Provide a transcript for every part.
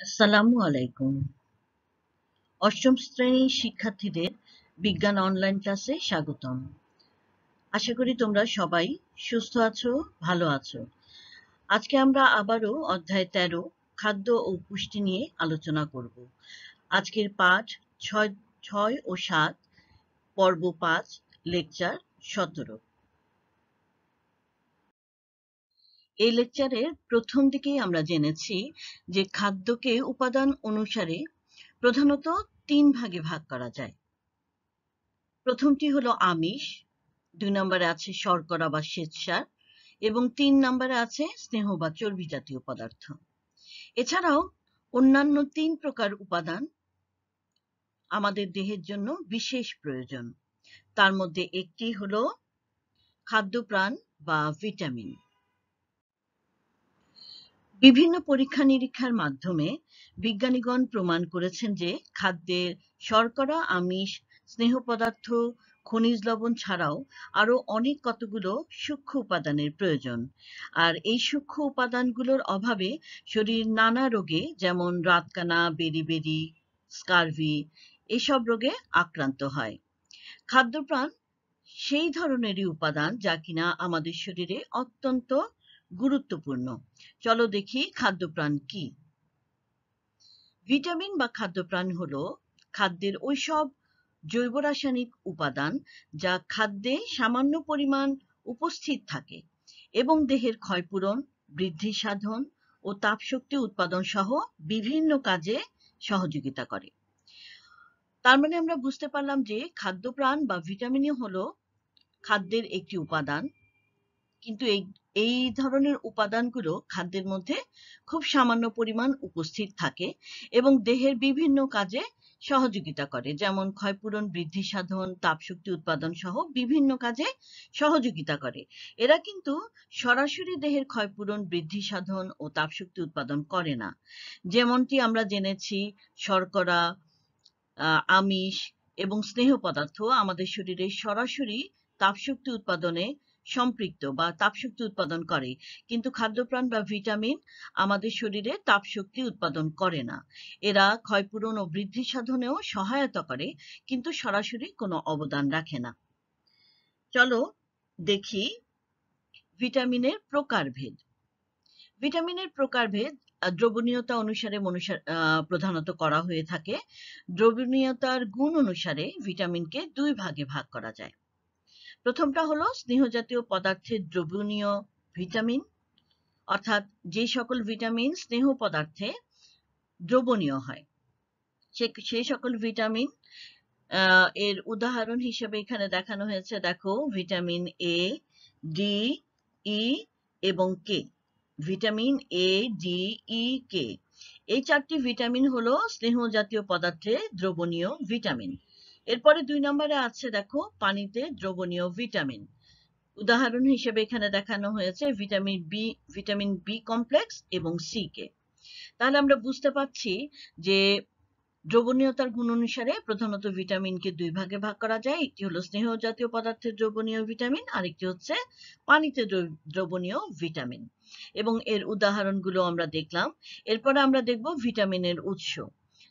আসসালামু আলাইকুম। অষ্টম শ্রেণির শিক্ষার্থীদের বিজ্ঞান অনলাইন ক্লাসে স্বাগতম। আশা করি তোমরা সবাই সুস্থ আছো, ভালো আছো। আজকে আমরা আবারও অধ্যায় তেরো, খাদ্য ও পুষ্টি নিয়ে আলোচনা করব। আজকের পাঠ ছয় ছয় ও সাত, পর্ব পাঁচ, লেকচার সতেরো। এই লেকচারের প্রথম দিকেই আমরা জেনেছি যে খাদ্যকে উপাদান অনুসারে প্রধানত তিন ভাগে ভাগ করা যায়। প্রথমটি হলো আমিষ, দুই নম্বরে আছে শর্করা বা শ্বেতসার এবং তিন নম্বরে আছে স্নেহ বা চর্বি জাতীয় পদার্থ। এছাড়াও অন্যান্য তিন প্রকার উপাদান আমাদের দেহের জন্য বিশেষ প্রয়োজন। তার মধ্যে একটি হলো খাদ্যপ্রাণ বা ভিটামিন। বিভিন্ন পরীক্ষা নিরীক্ষার মাধ্যমে বিজ্ঞানীগণ প্রমাণ করেছেন যে খাদ্যের শর্করা, আমিষ, স্নেহ পদার্থ, খনিজ লবণ ছাড়াও আরও অনেক কতগুলো সূক্ষ্ম উপাদানের প্রয়োজন। আর এই সূক্ষ্ম উপাদানগুলোর অভাবে শরীর নানা রোগে, যেমন রাতকানা বেরি স্কারভি, এসব রোগে আক্রান্ত হয়। খাদ্যপ্রাণ সেই ধরনেরই উপাদান যা কিনা আমাদের শরীরে অত্যন্ত গুরুত্বপূর্ণ। চলো দেখি খাদ্যপ্রাণ কি। ভিটামিন বা খাদ্যপ্রাণ হলো খাদ্যের ওইসব জৈব রাসায়নিক উপাদান যা খাদ্যে সামান্য পরিমাণ উপস্থিত থাকে এবং দেহের ক্ষয়পূরণ বৃদ্ধি সাধন ও তাপশক্তি উৎপাদন সহ বিভিন্ন কাজে সহযোগিতা করে। তার মানে আমরা বুঝতে পারলাম যে খাদ্যপ্রাণ বা ভিটামিনই হলো খাদ্যের একটি উপাদান কিন্তু এই এই ধরনের উপাদানগুলো খাদ্যের মধ্যে খুব সামান্য পরিমাণ উপস্থিত থাকে এবং দেহের বিভিন্ন কাজে সহযোগিতা করে। যেমন ক্ষয়পূরণ, বৃদ্ধি সাধন, তাপশক্তি উৎপাদন সহ বিভিন্ন কাজে সহযোগিতা করে। এরা কিন্তু সরাসরি দেহের ক্ষয়পূরণ, বৃদ্ধি সাধন ও তাপশক্তি উৎপাদন করে না। যেমনটি আমরা জেনেছি, শর্করা আমিষ এবং স্নেহ পদার্থ আমাদের শরীরে সরাসরি তাপশক্তি উৎপাদনে সম্পৃক্ত বা তাপশক্তি উৎপাদন করে। কিন্তু খাদ্যপ্রাণ বা ভিটামিন আমাদের শরীরে তাপশক্তি উৎপাদন করে না। এরা ক্ষয়পূরণ ও বৃদ্ধি সাধনেও সহায়তা করে, কিন্তু সরাসরি কোনো অবদান রাখে না। চলো দেখি ভিটামিনের প্রকারভেদ। ভিটামিনের প্রকারভেদ দ্রবণীয়তা অনুসারে প্রধানত করা হয়ে থাকে। দ্রবণীয়তার গুণ অনুসারে ভিটামিনকে দুই ভাগে ভাগ করা যায়। প্রথমটা হলো স্নেহ জাতীয় পদার্থের দ্রবণীয় ভিটামিন, অর্থাৎ যে সকল ভিটামিন স্নেহ পদার্থে দ্রবণীয় হয় সেই সকল ভিটামিন এর উদাহরণ হিসেবে এখানে দেখানো হয়েছে, দেখো, ভিটামিন এ ডি ই এবং K vitamin A D E কে এই চারটি ভিটামিন হলো স্নেহ জাতীয় পদার্থে দ্রবণীয় ভিটামিন। এরপরে দুই নম্বরে আছে দেখো পানিতে দ্রবণীয় ভিটামিন। উদাহরণ হিসেবে এখানে দেখানো হয়েছে vitamin B vitamin B complex এবং সি কে। তাহলে আমরা বুঝতে পারছি যে দ্রবণীয়তার গুণ অনুসারে প্রধানত ভিটামিনকে দুই ভাগে ভাগ করা যায়, একটি হলো স্নেহ জাতীয় পদার্থের দ্রবণীয় ভিটামিন, আরেকটি হচ্ছে পানিতে দ্রবণীয় ভিটামিন। এবং এর উদাহরণগুলো আমরা দেখলাম। এরপরে আমরা দেখব ভিটামিনের উৎস।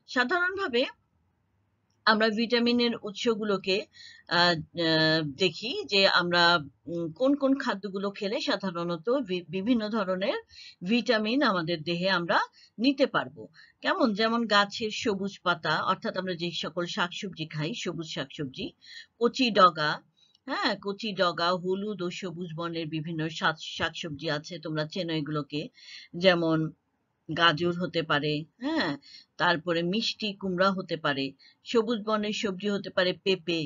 সাধারণভাবে আমরা ভিটামিনের উৎসগুলোকে দেখি যে আমরা কোন কোন খাদ্যগুলো খেলে সাধারণত বিভিন্ন ধরনের ভিটামিন আমাদের দেহে আমরা নিতে পারব। কেমন? যেমন গাছের সবুজ পাতা, অর্থাৎ আমরা যে সকল শাকসবজি খাই, সবুজ শাকসবজি, কচি ডগা হ্যাঁ কচি ডগা, হলুদ ও সবুজ বর্ণের বিভিন্ন শাকসবজি আছে, তোমরা চেনো এগুলোকে। যেমন গাজর হতে পারে হ্যাঁ? তারপরে মিষ্টি কুমড়া হতে পারে, সবুজ বর্ণের সবজি হতে পারে পেঁপে,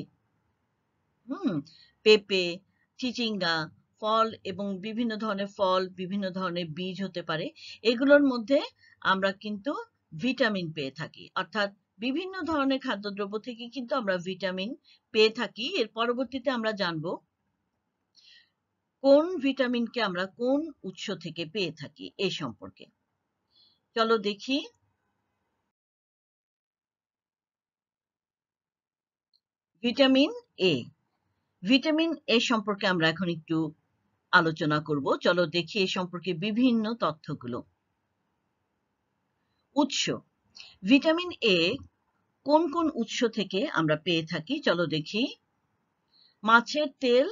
হুম? পেঁপে, চিচিঙ্গা, ফল এবং বিভিন্ন ধরনের ফল, বিভিন্ন ধরনের বীজ হতে পারে। এগুলোর মধ্যে আমরা কিন্তু ভিটামিন পেয়ে থাকি। অর্থাৎ বিভিন্ন ধরনের খাদ্যদ্রব্য থেকে কিন্তু আমরা ভিটামিন পেয়ে থাকি। এর পরবর্তীতে আমরা জানব কোন ভিটামিনকে আমরা কোন উৎস থেকে পেয়ে থাকি এই সম্পর্কে। চলো দেখি। ভিটামিন এ ভিটামিন এ সম্পর্কে আমরা এখন একটু আলোচনা করব। চলো দেখি এ সম্পর্কে বিভিন্ন তথ্যগুলো। উৎস। ভিটামিন এ কোন কোন উৎস থেকে আমরা পেয়ে থাকি? চলো দেখি। মাছের তেল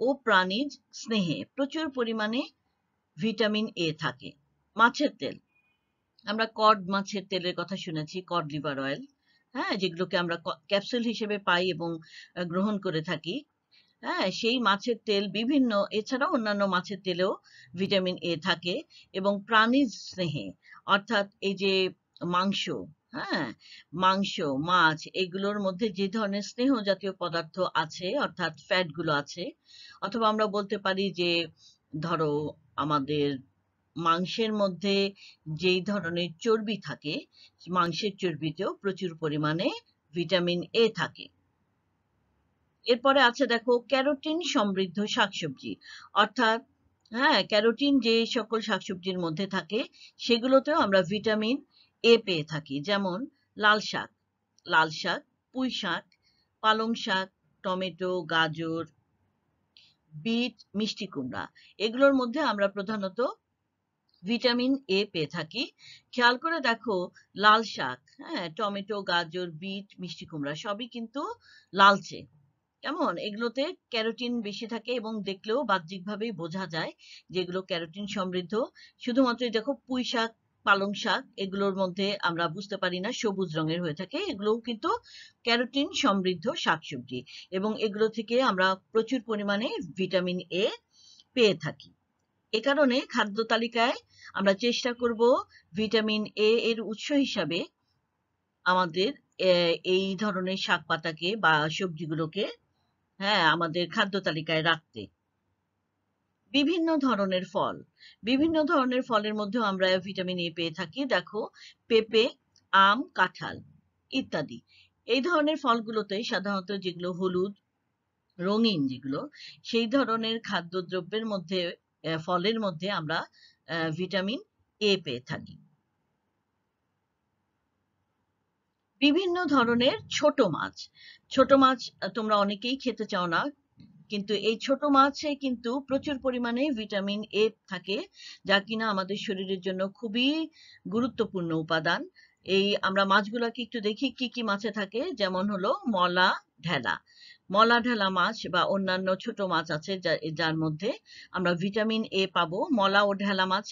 ও প্রাণীজ স্নেহে প্রচুর পরিমাণে ভিটামিন এ থাকে। মাছের তেল। আমরা কড মাছের তেলের কথা শুনেছি কড লিভার অয়েল হ্যাঁ যেগুলোকে আমরা ক্যাপসুল হিসেবে পাই এবং গ্রহণ করে থাকি হ্যাঁ সেই মাছের তেল বিভিন্ন, এছাড়াও অন্যান্য মাছের তেলেও ভিটামিন এ থাকে এবং প্রাণীজ স্নেহে, অর্থাৎ এই যে মাংস হ্যাঁ মাংস, মাছ, এগুলোর মধ্যে যে ধরনের স্নেহ জাতীয় পদার্থ আছে, অর্থাৎ ফ্যাটগুলো আছে, অথবা আমরা বলতে পারি যে, ধরো আমাদের মাংসের মধ্যে যেই ধরনের চর্বি থাকে, মাংসের চর্বিতেও প্রচুর পরিমাণে ভিটামিন এ থাকে। এরপরে আছে দেখো ক্যারোটিন সমৃদ্ধ শাকসবজি। অর্থাৎ হ্যাঁ ক্যারোটিন যে সকল শাকসবজির মধ্যে থাকে, সেগুলোতেও আমরা ভিটামিন এ পেয়ে থাকি। যেমন লাল শাক লাল শাক, পুঁই শাক, পালং শাক, টমেটো, গাজর, বিট, মিষ্টি কুমড়া। এগুলোর মধ্যে আমরা প্রধানত ভিটামিন এ পেয়ে থাকি। খেয়াল করে দেখো, লাল শাক হ্যাঁ টমেটো, গাজর, বিট, মিষ্টি কুমড়া, সবই কিন্তু লালচে। কেমন? এগুলোতে ক্যারোটিন বেশি থাকে এবং দেখলেও বাহ্যিকভাবেই বোঝা যায় যেগুলো ক্যারোটিন সমৃদ্ধ। শুধুমাত্র দেখো, পুঁই শাক, পালং শাক, এগুলোর মধ্যে আমরা বুঝতে পারি না, সবুজ রঙের হয়ে থাকে। এগুলোও কিন্তু ক্যারোটিন সমৃদ্ধ শাকসবজি এবং এগুলো থেকে আমরা প্রচুর পরিমাণে ভিটামিন এ পেয়ে থাকি। এ কারণে খাদ্য তালিকায় আমরা চেষ্টা করব ভিটামিন এ এর উৎস হিসাবে আমাদের এই ধরনের শাক পাতাকে বা সবজিগুলোকে হ্যাঁ আমাদের খাদ্য তালিকায় রাখতে। বিভিন্ন ধরনের ফল। বিভিন্ন ধরনের ফলের মধ্যেও আমরা ভিটামিন এ পেয়ে থাকি। দেখো, পেঁপে, আম, কাঁঠাল ইত্যাদি। এই ধরনের ফলগুলোতে সাধারণত যেগুলো হলুদ, রঙিন যেগুলো, সেই ধরনের খাদ্যদ্রব্যের মধ্যে ফলের মধ্যে আমরা ভিটামিন এ পেয়ে থাকি। বিভিন্ন ধরনের ছোট মাছ। ছোট মাছ তোমরা অনেকেই খেতে চাও না, কিন্তু এই ছোট মাছে কিন্তু প্রচুর পরিমাণে ভিটামিন এ থাকে, যা কিনা আমাদের শরীরের জন্য খুবই গুরুত্বপূর্ণ উপাদান। এই আমরা মাছগুলোকে একটু দেখি কি কি মাছে থাকে, যেমন হলো মলা, ঢেলা। মলা ঢেলা মাছ বা অন্যান্য ছোট মাছ আছে যার মধ্যে আমরা ভিটামিন এ পাবো। মলা ও ঢেলা মাছ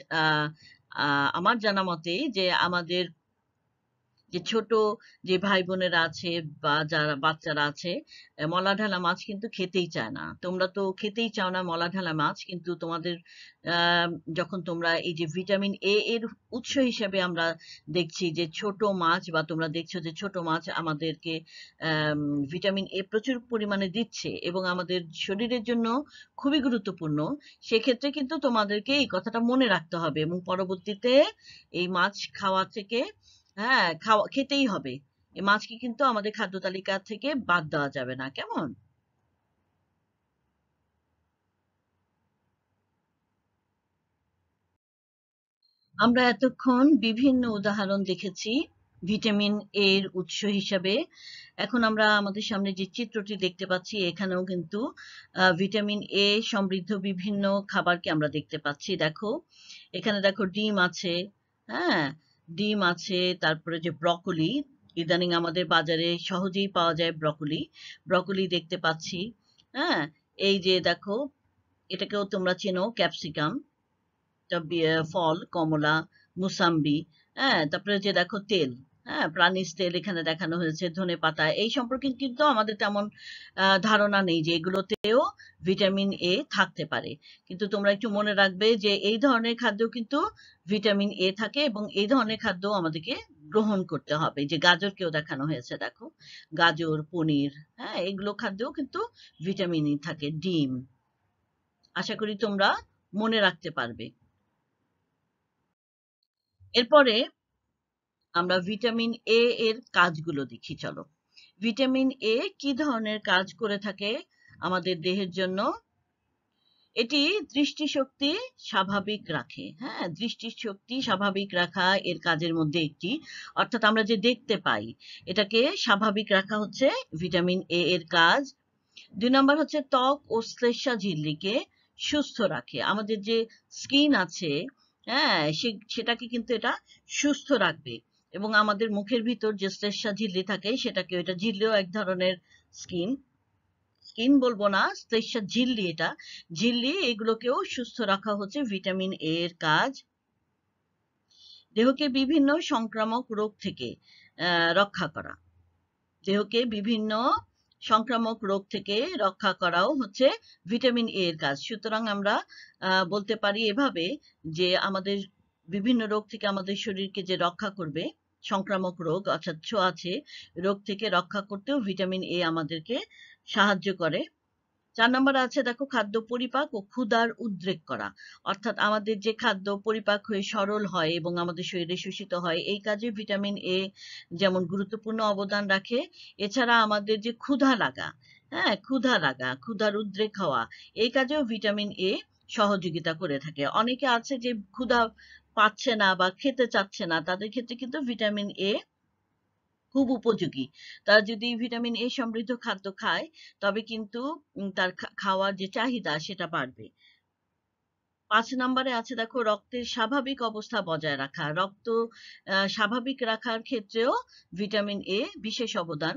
আমার জানা মতে যে আমাদের যে ছোট যে ভাই বোনেরা আছে বা যারা, বাচ্চারা আছে মলা ঢালা মাছ কিন্তু খেতেই চায় না। তোমরা তো খেতেই চাও না মলা ঢালা মাছ, কিন্তু তোমাদের যখন তোমরা এই যে ভিটামিন এ এর উৎস হিসেবে আমরা দেখছি যে ছোট মাছ বা তোমরা দেখছ যে ছোট মাছ আমাদেরকে ভিটামিন এ প্রচুর পরিমাণে দিচ্ছে এবং আমাদের শরীরের জন্য খুবই গুরুত্বপূর্ণ। সেক্ষেত্রে কিন্তু তোমাদেরকে এই কথাটা মনে রাখতে হবে এবং পরবর্তীতে এই মাছ খাওয়া থেকে হ্যাঁ খাওয়া, খেতেই হবে। এই মাছকে কিন্তু আমাদের খাদ্য তালিকা থেকে বাদ দেওয়া যাবে না, কেমন? আমরা এতক্ষণ বিভিন্ন উদাহরণ দেখেছি ভিটামিন এর উৎস হিসাবে। এখন আমরা আমাদের সামনে যে চিত্রটি দেখতে পাচ্ছি, এখানেও কিন্তু ভিটামিন এ সমৃদ্ধ বিভিন্ন খাবারকে আমরা দেখতে পাচ্ছি। দেখো, এখানে দেখো ডিম আছে হ্যাঁ? ডিম আছে, তারপরে যে ব্রকলি, ইদানিং আমাদের বাজারে সহজেই পাওয়া যায় ব্রকলি। ব্রকলি দেখতে পাচ্ছি হ্যাঁ? এই যে দেখো, এটাকেও তোমরা চেনো, ক্যাপসিকাম ফল, কমলা, মুসাম্বি হ্যাঁ? তারপরে যে দেখো তেল হ্যাঁ প্রাণীজ তেল এখানে দেখানো হয়েছে, ধনে পাতা, এই সম্পর্কে কিন্তু আমাদের তেমন ধারণা নেই যে এগুলোতেও ভিটামিন এ থাকতে পারে। কিন্তু তোমরা একটু মনে রাখবে যে এই ধরনের খাদ্য কিন্তু ভিটামিন এ থাকে এবং এই ধরনের খাদ্য আমাদেরকে গ্রহণ করতে হবে। যে গাজরকেও দেখানো হয়েছে, দেখো, গাজর, পনির হ্যাঁ এগুলো খাদ্যও কিন্তু ভিটামিন ই থাকে, ডিম। আশা করি তোমরা মনে রাখতে পারবে। এরপরে আমরা ভিটামিন এ এর কাজগুলো দেখি, চলো। ভিটামিন এ কি ধরনের কাজ করে থাকে আমাদের দেহের জন্য? এটি দৃষ্টিশক্তি স্বাভাবিক রাখে হ্যাঁ? দৃষ্টিশক্তি স্বাভাবিক রাখা এর কাজের মধ্যে একটি। অর্থাৎ আমরা যে দেখতে পাই, এটাকে স্বাভাবিক রাখা হচ্ছে ভিটামিন এ এর কাজ। দুই নম্বর হচ্ছে ত্বক ও শ্লেষা ঝিল্লিকে সুস্থ রাখে। আমাদের যে স্কিন আছে হ্যাঁ সেটাকে কিন্তু এটা সুস্থ রাখবে। এবং আমাদের মুখের ভিতর যে শ্লেষ্মা ঝিল্লি থাকে, সেটাকে এটা ঝিল্লিও এক ধরনের স্কিন স্কিন বলব না শ্লেষ্মা ঝিল্লি এটা। ঝিল্লি এগুলোকেও সুস্থ রাখা হচ্ছে ভিটামিন এ এর কাজ। দেহকে বিভিন্ন সংক্রামক রোগ থেকে রক্ষা করা। দেহকে বিভিন্ন সংক্রামক রোগ থেকে রক্ষা করাও হচ্ছে ভিটামিন এ এর কাজ। সুতরাং আমরা বলতে পারি এভাবে যে আমাদের বিভিন্ন রোগ থেকে আমাদের শরীরকে যে রক্ষা করবে সংক্রামক রোগ অর্থাৎ ছোঁয়াছে রোগ থেকে রক্ষা করতেও ভিটামিন এ আমাদেরকে সাহায্য করে। চার নম্বর আছে দেখো খাদ্য পরিপাক ও ক্ষুধার উদ্রেক করা। অর্থাৎ আমাদের যে খাদ্য পরিপাক হয়ে সরল হয় এবং আমাদের শরীরে শোষিত হয়, এই কাজে ভিটামিন এ যেমন গুরুত্বপূর্ণ অবদান রাখে। এছাড়া আমাদের যে ক্ষুধা লাগা হ্যাঁ ক্ষুধা লাগা, ক্ষুধার উদ্রেক হওয়া, এই কাজেও ভিটামিন এ সহযোগিতা করে থাকে। অনেকে আছে যে ক্ষুধা পাচ্ছে না বা খেতে চাচ্ছে না, তাদের ক্ষেত্রে কিন্তু ভিটামিন এ খুব উপযোগী। তারা যদি ভিটামিন এ সমৃদ্ধ খাদ্য খায়, তবে কিন্তু তার খাওয়ার যে চাহিদা সেটা বাড়বে। পাঁচ নম্বরে আছে দেখো, রক্তের স্বাভাবিক অবস্থা বজায় রাখা। রক্ত স্বাভাবিক রাখার ক্ষেত্রেও ভিটামিন এ বিশেষ অবদান।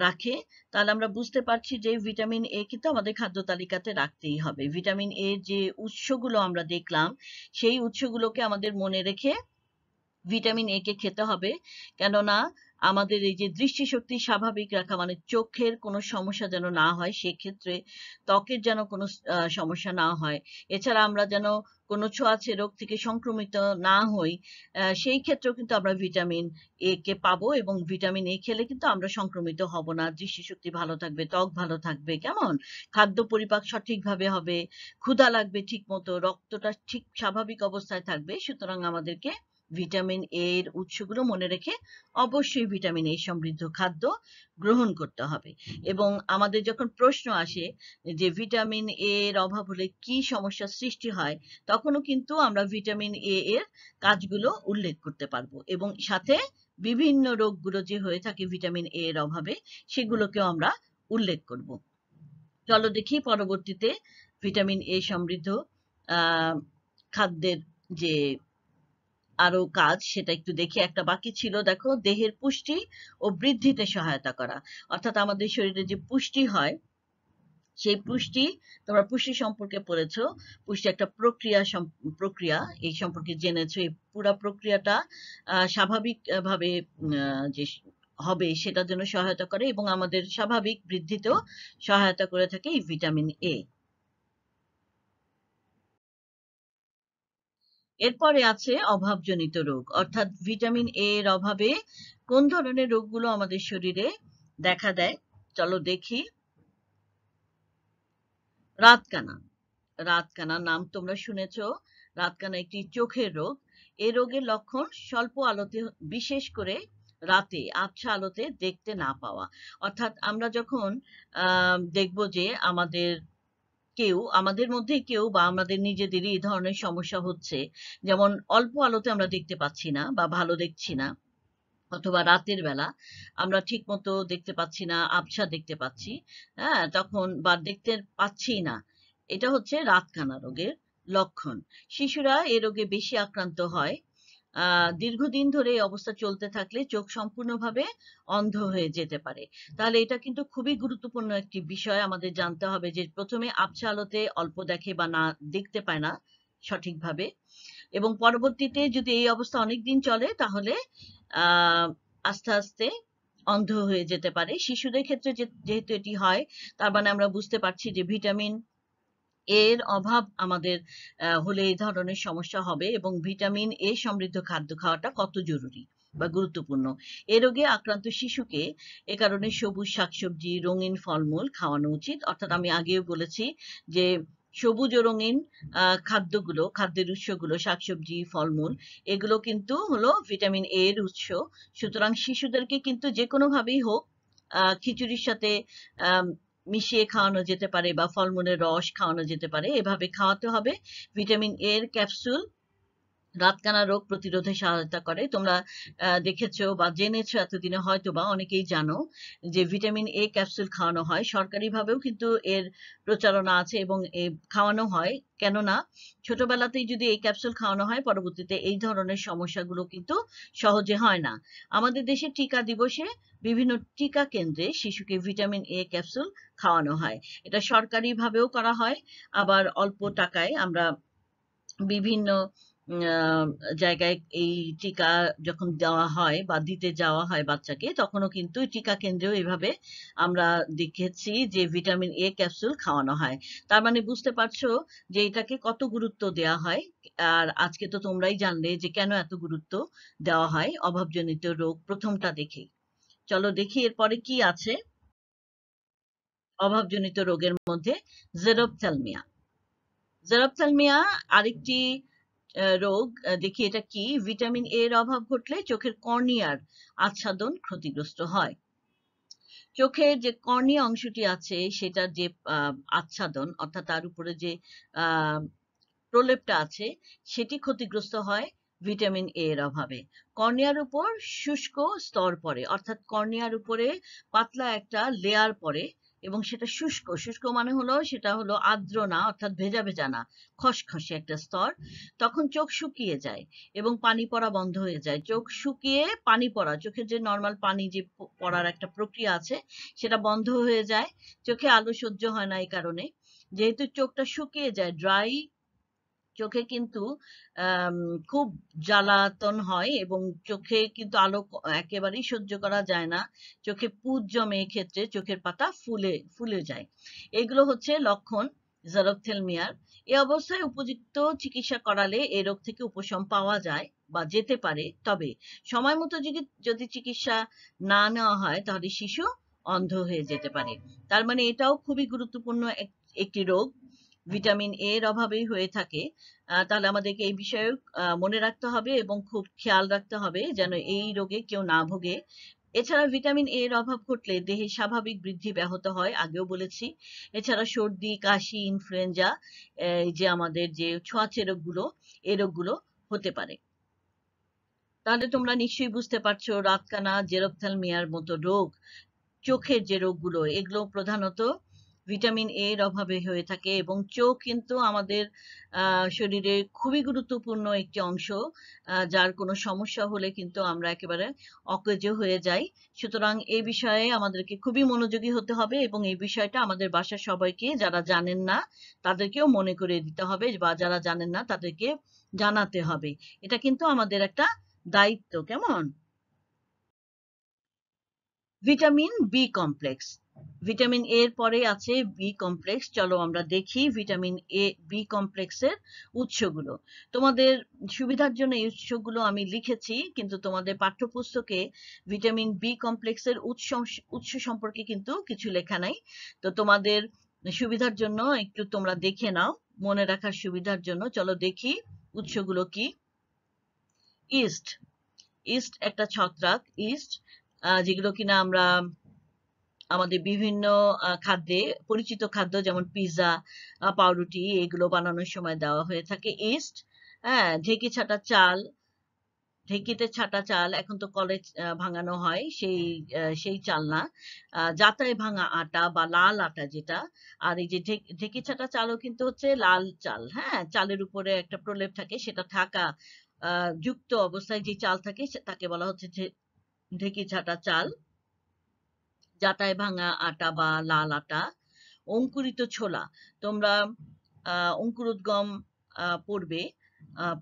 রাখে, তাহলে আমরা বুঝতে পারছি যে ভিটামিন এ কিন্তু আমাদের খাদ্য তালিকাতে রাখতেই হবে। ভিটামিন এ যে উৎসগুলো আমরা দেখলাম, সেই উৎসগুলোকে আমাদের মনে রেখে ভিটামিন এ কে খেতে হবে। কেননা আমাদের এই যে দৃষ্টিশক্তি স্বাভাবিক রাখা মানে চোখের কোনো সমস্যা যেন না হয়, সেক্ষেত্রে ত্বকের যেন কোনো সমস্যা না হয়। এছাড়া আমরা যেন কোনো ছোঁয়াচে রোগ থেকে সংক্রমিত না হই সেই ক্ষেত্রেও কিন্তু আমরা ভিটামিন এ কে পাবো এবং ভিটামিন এ খেলে কিন্তু আমরা সংক্রমিত হব না। দৃষ্টিশক্তি ভালো থাকবে, ত্বক ভালো থাকবে, কেমন? খাদ্য পরিপাক সঠিকভাবে হবে, ক্ষুধা লাগবে ঠিক মতো রক্তটা ঠিক স্বাভাবিক অবস্থায় থাকবে, সুতরাং আমাদেরকে ভিটামিন এ এর উৎসগুলো মনে রেখে অবশ্যই ভিটামিন এ সমৃদ্ধ খাদ্য গ্রহণ করতে হবে। এবং আমাদের যখন প্রশ্ন আসে যে ভিটামিন এ এর অভাব হলে কি সমস্যার সৃষ্টি হয়, তখনও কিন্তু আমরা ভিটামিন এ এর কাজগুলো উল্লেখ করতে পারব। এবং সাথে বিভিন্ন রোগগুলো যে হয়ে থাকে ভিটামিন এ এর অভাবে, সেগুলোকেও আমরা উল্লেখ করব। চলো দেখি পরবর্তীতে ভিটামিন এ সমৃদ্ধ খাদ্যের যে আরও কাজ, সেটা একটু দেখি। একটা বাকি ছিল, দেখো, দেহের পুষ্টি ও বৃদ্ধিতে সহায়তা করা। অর্থাৎ আমাদের শরীরে যে পুষ্টি হয়, সেই পুষ্টি তোমরা পুষ্টি সম্পর্কে পড়েছো, পুষ্টি একটা প্রক্রিয়া প্রক্রিয়া, এই সম্পর্কে জেনেছো, এই পুরো প্রক্রিয়াটা স্বাভাবিক ভাবে যে হবে, সেটার জন্য সহায়তা করে এবং আমাদের স্বাভাবিক বৃদ্ধিতেও সহায়তা করে থাকে এই ভিটামিন এ। এরপরে আছে অভাবজনিত রোগ। অর্থাৎ ভিটামিন এ এর অভাবে কোন ধরনের রোগগুলো আমাদের শরীরে দেখা দেয়? চলো দেখি। রাতকানা। রাতকানা নাম তোমরা শুনেছ। রাতকানা একটি চোখের রোগ। এই রোগের লক্ষণ স্বল্প আলোতে, বিশেষ করে রাতে, আবছা আলোতে দেখতে না পাওয়া। অর্থাৎ আমরা যখন দেখব যে আমাদের কেউ, আমাদের মধ্যে কেউ বা আমাদের নিজেদেরই এই ধরনের সমস্যা হচ্ছে। যেমন অল্প আলোতে আমরা দেখতে পাচ্ছি না বা ভালো দেখছি না, অথবা রাতের বেলা আমরা ঠিক মতো দেখতে পাচ্ছি না, আবছা দেখতে পাচ্ছি হ্যাঁ তখন বা দেখতে পাচ্ছি না। এটা হচ্ছে রাতকানা রোগের লক্ষণ। শিশুরা এ রোগে বেশি আক্রান্ত হয় দীর্ঘদিন ধরে এই অবস্থা চলতে থাকলে চোখ সম্পূর্ণভাবে অন্ধ হয়ে যেতে পারে। তাহলে এটা কিন্তু খুবই গুরুত্বপূর্ণ একটি বিষয় আমাদের জানতে হবে যে প্রথমে আবছা আলোতে অল্প দেখে বা না দেখতে পায় না সঠিকভাবে। এবং পরবর্তীতে যদি এই অবস্থা অনেকদিন চলে, তাহলে আস্তে আস্তে অন্ধ হয়ে যেতে পারে। শিশুদের ক্ষেত্রে যেহেতু এটি হয়, তার মানে আমরা বুঝতে পারছি যে ভিটামিন এর অভাব আমাদের হলে এই ধরনের সমস্যা হবে এবং ভিটামিন এ সমৃদ্ধ খাদ্য খাওয়াটা কত জরুরি বা গুরুত্বপূর্ণ। এ রোগে আক্রান্ত শিশুকে এ কারণে সবুজ শাকসবজি, রঙিন ফলমূল খাওয়ানো উচিত। অর্থাৎ আমি আগেও বলেছি যে সবুজ ও রঙিন খাদ্যগুলো, খাদ্যের উৎসগুলো, শাকসবজি, ফলমূল, এগুলো কিন্তু হলো ভিটামিন এ এর উৎস। সুতরাং শিশুদেরকে কিন্তু যে কোনোভাবেই হোক খিচুড়ির সাথে মিশিয়ে খাওয়ানো যেতে পারে বা ফলমূলের রস খাওয়ানো যেতে পারে, এভাবে খাওয়াতে হবে। ভিটামিন এর ক্যাপসুল রাতকানা রোগ প্রতিরোধে সহায়তা করে। তোমরা দেখেছ বা জেনেছো এতদিনে হয়তো বা অনেকেই জানো যে ভিটামিন এ ক্যাপসুল খাওয়ানো হয়। সরকারিভাবেও কিন্তু এর প্রচারণা আছে এবং খাওয়ানো হয়। কেননা, ছোটবেলাতেই যদি এই ক্যাপসুল খাওয়ানো হয়, পরবর্তীতে এই ধরনের সমস্যাগুলো কিন্তু সহজে হয় না। আমাদের দেশে টিকা দিবসে বিভিন্ন টিকা কেন্দ্রে শিশুকে ভিটামিন এ ক্যাপসুল খাওয়ানো হয়। এটা সরকারিভাবেও করা হয়। আবার অল্প টাকায় আমরা বিভিন্ন জায়গায় এই টিকা যখন দেওয়া হয় বা দিতে যাওয়া হয় বাচ্চাকে, তখনও কিন্তু টিকা কেন্দ্রেও এভাবে আমরা দেখেছি যে ভিটামিন এ ক্যাপসুল খাওয়ানো হয়। তার মানে বুঝতে পারছ যে এটাকে কত গুরুত্ব দেওয়া হয়? আর আজকে তো তোমরাই জানলে যে কেন এত গুরুত্ব দেওয়া হয় অভাবজনিত রোগ প্রথমটা দেখেই চলো দেখি এরপরে কি আছে। অভাবজনিত রোগের মধ্যে জেরোপথ্যালমিয়া জেরোপথ্যালমিয়া আরেকটি রোগ দেখি এটা কি? ভিটামিন এর অভাব ঘটলে চোখের কর্নিয়ার আচ্ছাদন ক্ষতিগ্রস্ত হয়। চোখের যে কর্নিয়া অংশটি আছে সেটার যে আচ্ছাদন, অর্থাৎ তার উপরে যে প্রলেপটা আছে, সেটি ক্ষতিগ্রস্ত হয় ভিটামিন এ এর অভাবে। কর্নিয়ার উপর শুষ্ক স্তর পড়ে, অর্থাৎ কর্নিয়ার উপরে পাতলা একটা লেয়ার পড়ে এবং সেটা শুষ্ক। শুষ্ক মানে হলো, সেটা হলো আর্দ্র না, অর্থাৎ ভেজা ভেজা না, খসখসে একটা স্তর। তখন চোখ শুকিয়ে যায় এবং পানি পড়া বন্ধ হয়ে যায়। চোখ শুকিয়ে পানি পড়া, চোখের যে নর্মাল পানি যে পড়ার একটা প্রক্রিয়া আছে, সেটা বন্ধ হয়ে যায়। চোখে আলো সহ্য হয় না এই কারণে। যেহেতু চোখটা শুকিয়ে যায় ড্রাই চোখে কিন্তু খুব জ্বালাতন হয় এবং চোখে কিন্তু আলো একেবারেই সহ্য করা যায় না। চোখে পুজ জমে ক্ষেত্রে চোখের পাতা ফুলে ফুলে যায়। এগুলো হচ্ছে লক্ষণ জেরপ্থেলমিয়ার এ অবস্থায় উপযুক্ত চিকিৎসা করালে এ রোগ থেকে উপশম পাওয়া যায় বা যেতে পারে। তবে সময় মতো যদি চিকিৎসা না নেওয়া হয় তাহলে শিশু অন্ধ হয়ে যেতে পারে। তার মানে এটাও খুবই গুরুত্বপূর্ণ এক- একটি রোগ। ভিটামিন এ এর অভাবেই হয়ে থাকে তাহলে আমাদেরকে এই বিষয়ে মনে রাখতে হবে এবং খুব খেয়াল রাখতে হবে যেন এই রোগে কেউ না ভোগে। এছাড়া ভিটামিন এ এর অভাব ঘটলে দেহে স্বাভাবিক বৃদ্ধি ব্যাহত হয়, আগেও বলেছি। এছাড়া সর্দি, কাশি ইনফ্লুয়েঞ্জা যে আমাদের যে ছোঁয়াচে রোগগুলো এই রোগগুলো হতে পারে। তাহলে তোমরা নিশ্চয়ই বুঝতে পারছ, রাতকানা, জেরোপথ্যালমিয়ার মতো রোগ, চোখের যে রোগগুলো, এগুলো প্রধানত ভিটামিন এ এর অভাবে হয়ে থাকে এবং চোখ কিন্তু আমাদের আহ, শরীরে খুবই গুরুত্বপূর্ণ একটি অংশ যার কোনো সমস্যা হলে কিন্তু আমরা একেবারে অকেজ হয়ে যাই। সুতরাং এই বিষয়ে আমাদেরকে খুবই মনোযোগী হতে হবে এবং এই বিষয়টা আমাদের বাসার সবাইকে যারা জানেন না তাদেরকেও মনে করে দিতে হবে বা যারা জানেন না তাদেরকে জানাতে হবে। এটা কিন্তু আমাদের একটা দায়িত্ব কেমন? Vitamin B complex. Vitamin A এর পরে আছে বি কমপ্লেক্স চলো আমরা দেখি ভিটামিন এ বি কমপ্লেক্সের উৎসগুলো। তোমাদের সুবিধার জন্য এই উৎসগুলো আমি লিখেছি, কিন্তু তোমাদের পাঠ্যপুস্তকে ভিটামিন বি কমপ্লেক্সের উৎস উৎস সম্পর্কে কিন্তু কিছু লেখা নাই। তো তোমাদের সুবিধার জন্য একটু তোমরা দেখে নাও, মনে রাখার সুবিধার জন্য। চলো দেখি উৎসগুলো কি। ইস্ট ইস্ট একটা ছত্রাক ইস্ট যেগুলো কিনা আমরা আমাদের বিভিন্ন খাদ্যে পরিচিত খাদ্য যেমন পিৎজা পাউরুটি এগুলো বানানোর সময় দেওয়া হয়ে থাকে। ইস্ট হ্যাঁ ঢেকি ছাটা চাল ঢেকিতে ছাটা চাল এখন তো কলে আহ, ভাঙানো হয় সেই সেই চাল না। জাতায় ভাঙা আটা বা লাল আটা যেটা আর এই যে ঢেক- ছাটা চালও কিন্তু হচ্ছে লাল চাল হ্যাঁ চালের উপরে একটা প্রলেপ থাকে সেটা থাকা যুক্ত অবস্থায় যে চাল থাকে তাকে বলা হচ্ছে ঢেকি ছাটা চাল। জাতায় ভাঙা আটা বা লাল আটা, অঙ্কুরিত ছোলা, তোমরা অঙ্কুরোদ্গম পড়বে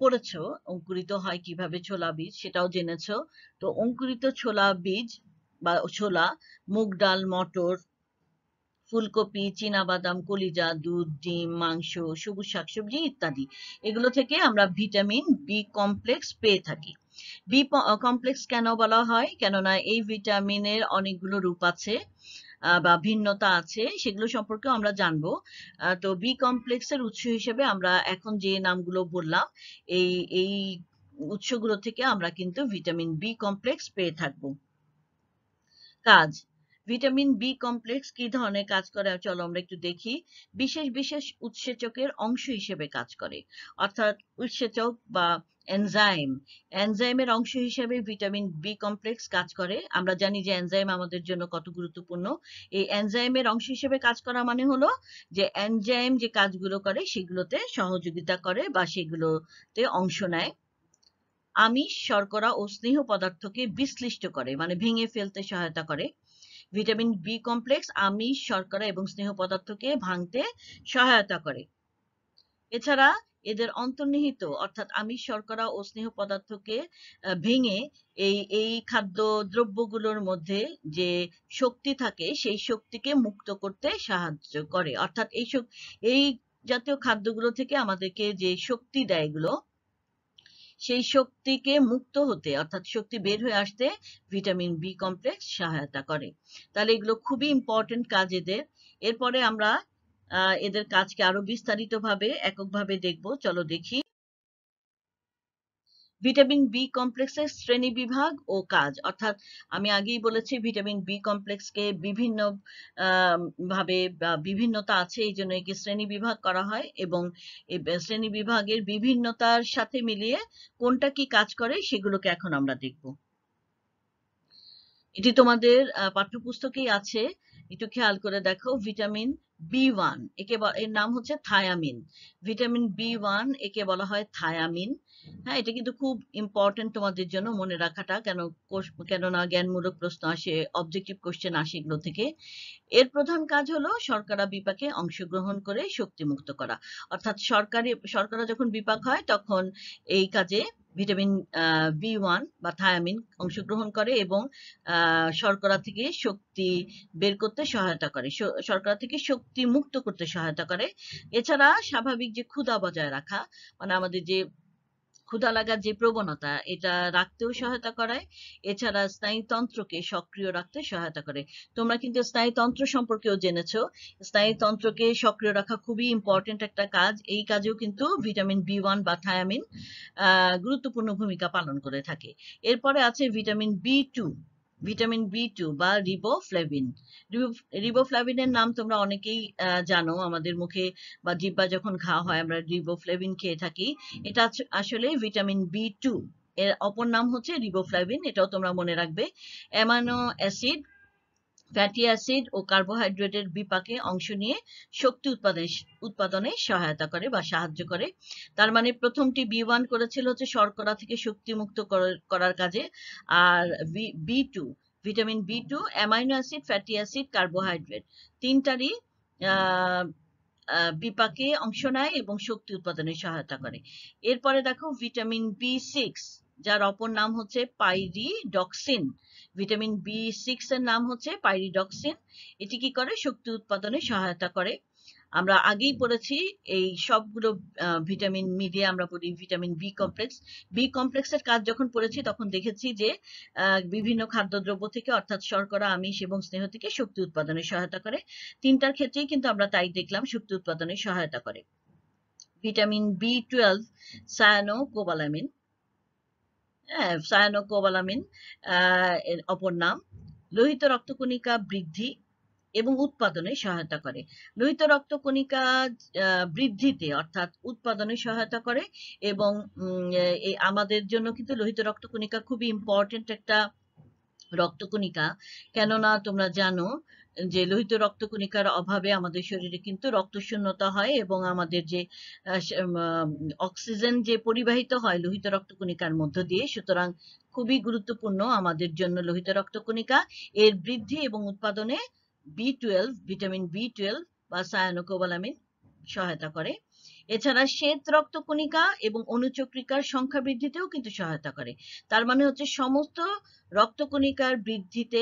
পড়েছো, অঙ্কুরিত হয় কীভাবে ছোলা বীজ সেটাও জেনেছো, তো অঙ্কুরিত ছোলা বীজ বা ছোলা, মুগ ডাল, মটর, ফুলকপি বাদাম কলিজা, দুধ, ডিম, মাংস, সবুজ শাকসবজি ইত্যাদি, এগুলো থেকে আমরা ভিটামিন বি কমপ্লেক্স পেয়ে থাকি। বি কমপ্লেক্স কেন বলা হয়? কেননা এই ভিটামিনের অনেকগুলো রূপ আছে বা ভিন্নতা আছে, সেগুলো সম্পর্কে আমরা জানব। তো বি কমপ্লেক্সের উৎস হিসেবে আমরা এখন যে নামগুলো বললাম, এই এই উৎসগুলো থেকে আমরা কিন্তু ভিটামিন বি কমপ্লেক্স পেয়ে থাকব। কাজ ভিটামিন বি কমপ্লেক্স কি ধরনের কাজ করে? চলো আমরা একটু দেখি। বিশেষ বিশেষ উৎসেচকের অংশ হিসেবে কাজ করে। অর্থাৎ উৎসেচক বা এনজাইম। এনজাইমের অংশ হিসেবে ভিটামিন বি কমপ্লেক্স কাজ করে। আমরা জানি যে এনজাইম আমাদের জন্য কত গুরুত্বপূর্ণ। এই এনজাইমের অংশ হিসেবে কাজ করা মানে হলো যে এনজাইম যে কাজগুলো করে সেগুলোতে সহযোগিতা করে বা সেগুলোতে অংশ নেয়। আমিষ, শর্করা ও স্নেহ পদার্থকে বিশ্লিষ্ট করে মানে ভেঙে ফেলতে সহায়তা করে। ভিটামিন বি কমপ্লেক্স আমিষ শর্করা এবং স্নেহ পদার্থকে ভাঙতে সহায়তা করে। এছাড়া এদের অন্তর্নিহিত, অর্থাৎ আমিষ শর্করা ও স্নেহ পদার্থকে ভেঙে এই এই খাদ্য দ্রব্যগুলোর মধ্যে যে শক্তি থাকে, সেই শক্তিকে মুক্ত করতে সাহায্য করে। অর্থাৎ এই এই জাতীয় খাদ্যগুলো থেকে আমাদেরকে যে শক্তি দেয় এগুলো সেই শক্তিকে মুক্ত হতে, অর্থাৎ শক্তি বের হয়ে আসতে ভিটামিন বি কমপ্লেক্স সহায়তা করে। তাহলে এগুলো খুবই ইম্পর্টেন্ট কাজ এদের। এরপরে আমরা এদের কাজকে আরও বিস্তারিতভাবে, এককভাবে দেখব। চলো দেখি। ভিটামিন বি কমপ্লেক্সের শ্রেণি বিভাগ ও কাজ। অর্থাৎ আমি আগেই বলেছি, ভিটামিন বি কমপ্লেক্সকে বিভিন্ন ভাবে বা বিভিন্নতা আছে, এই জন্য একে শ্রেণি বিভাগ করা হয় এবং শ্রেণি বিভাগের বিভিন্নতার সাথে মিলিয়ে কোনটা কি কাজ করে সেগুলোকে এখন আমরা দেখব। এটি তোমাদের পাঠ্যপুস্তকেই আছে। একটু খেয়াল করে দেখো ভিটামিন বি ওয়ান একে এর নাম হচ্ছে থায়ামিন। ভিটামিন বি ওয়ান একে বলা হয় থায়ামিন। হ্যাঁ এটা কিন্তু খুব ইম্পর্টেন্ট তোমাদের জন্য মনে রাখাটা, কেন কেননা জ্ঞানমূলক প্রশ্ন আসে অবজেক্টিভ কোশ্চেন আসে এগুলো থেকে। এর প্রধান কাজ হলো শর্করা বিপাকে অংশগ্রহণ করে শক্তি মুক্ত করা। অর্থাৎ সরকারি শর্করা যখন বিপাক হয়, তখন এই কাজে ভিটামিন বি ওয়ান বা থায়ামিন অংশগ্রহণ করে এবং শর্করা থেকে শক্তি বের করতে সহায়তা করে। শর্করা থেকে শক্তি মুক্ত করতে সহায়তা করে। এছাড়া স্বাভাবিক যে ক্ষুধা বজায় রাখা মানে আমাদের যে ক্ষুধা লাগার যে প্রবণতা, এটা রাখতেও সহায়তা করায়। এছাড়া স্নায়ুতন্ত্রকে সক্রিয় রাখতে সহায়তা করে। তোমরা কিন্তু স্নায়ুতন্ত্র সম্পর্কেও জেনেছো। স্নায়ুতন্ত্রকে সক্রিয় রাখা খুবই ইম্পর্টেন্ট একটা কাজ। এই কাজেও কিন্তু ভিটামিন বি ওয়ান বা থায়ামিন গুরুত্বপূর্ণ ভূমিকা পালন করে থাকে। এরপরে আছে vitamin B two vitamin B two বা রিবোফ্লেভিন রিবোফ্লেভিনের নাম তোমরা অনেকেই জানো, আমাদের মুখে বা জিব্বা যখন খাওয়া হয় আমরা রিবোফ্লেভিন খেয়ে থাকি। এটা আসলে ভিটামিন বি টু এর অপর নাম হচ্ছে রিবোফ্লেভিন এটাও তোমরা মনে রাখবে। অ্যামানো অ্যাসিড ফ্যাটি অ্যাসিড ও কার্বোহাইড্রেটের বিপাকে অংশ নিয়ে শক্তি উৎপাদনে উৎপাদনে সহায়তা করে বা সাহায্য করে। তার মানে প্রথমটি বি ওয়ান করেছিল হচ্ছে শর্করা থেকে শক্তি মুক্ত করার কাজে। আর B two vitamin B two amino acid fatty acid carbohydrate তিনটারই বিপাকে অংশ নেয় এবং শক্তি উৎপাদনে সহায়তা করে। এরপরে দেখো ভিটামিন বি সিক্স যার অপর নাম হচ্ছে পাইরিডক্সিন ভিটামিন বি সিক্স এর নাম হচ্ছে পাইরিডক্সিন। এটি কি করে? শক্তি উৎপাদনে সহায়তা করে। আমরা আগেই পড়েছি, এই সবগুলো ভিটামিন মিলিয়ে আমরা পড়ি ভিটামিন বি কমপ্লেক্স বি কমপ্লেক্সের কাজ যখন পড়েছি, তখন দেখেছি যে বিভিন্ন খাদ্যদ্রব্য থেকে, অর্থাৎ শর্করা, আমিষ এবং স্নেহ থেকে শক্তি উৎপাদনে সহায়তা করে। তিনটার ক্ষেত্রেই কিন্তু আমরা তাই দেখলাম, শক্তি উৎপাদনে সহায়তা করে। Vitamin B twelve cyano cobalamin হ্যাঁ সায়ানোকোবালামিন অপর নাম, লোহিত রক্তকণিকা বৃদ্ধি এবং উৎপাদনে সহায়তা করে। লোহিত রক্তকণিকা বৃদ্ধিতে অর্থাৎ উৎপাদনে সহায়তা করে এবং আমাদের জন্য কিন্তু লোহিত রক্তকণিকা খুবই ইম্পর্টেন্ট একটা রক্তকণিকা। কেননা তোমরা জানো যে লোহিত রক্তকণিকার অভাবে আমাদের শরীরে কিন্তু রক্তশূন্যতা হয় এবং আমাদের যে অক্সিজেন যে পরিবাহিত হয় লোহিত রক্তকণিকার মধ্য দিয়ে, সুতরাং খুবই গুরুত্বপূর্ণ আমাদের জন্য লোহিত রক্তকণিকা। এর বৃদ্ধি এবং উৎপাদনে B twelve vitamin B twelve বা সায়ানোকোবালামিন সহায়তা করে। এছাড়া শ্বেত রক্তকণিকা এবং অনুচক্রিকার সংখ্যা বৃদ্ধিতেও কিন্তু সহায়তা করে। তার মানে হচ্ছে সমস্ত রক্তকণিকার বৃদ্ধিতে